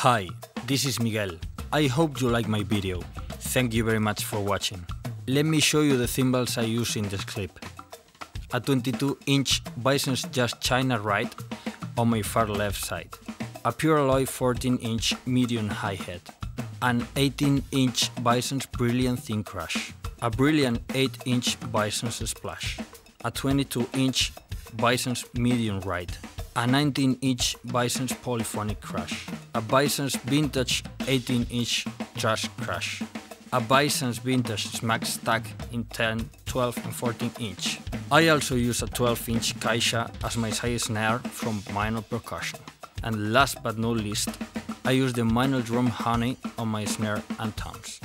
Hi, this is Miguel. I hope you like my video. Thank you very much for watching. Let me show you the cymbals I use in this clip. A 22-inch Byzance Jazz China Ride on my far left side. A Pure Alloy 14-inch medium hi-hat. An 18-inch Byzance Brilliant Thin Crash. A Brilliant 8-inch Byzance Splash. A 22-inch Byzance Medium Ride a 19-inch Byzance Polyphonic Crash, a Byzance Vintage 18-inch Trash Crash, a Byzance Vintage Smack Stack in 10, 12 and 14 inch. I also use a 12-inch Caixa as my side snare from Meinl Percussion. And last but not least, I use the Meinl Drum Honey on my snare and toms.